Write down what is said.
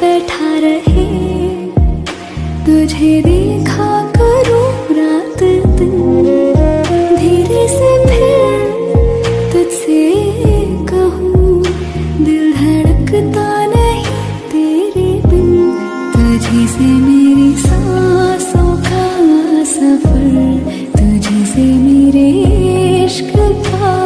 बैठा रहे। तुझे देखा करो रात दिन। धीरे से फिर तुझसे कहूँ, दिल धड़कता नहीं तेरे बिन। तुझे से मेरी सांसों का सफ़र, तुझे से मेरे इश्क का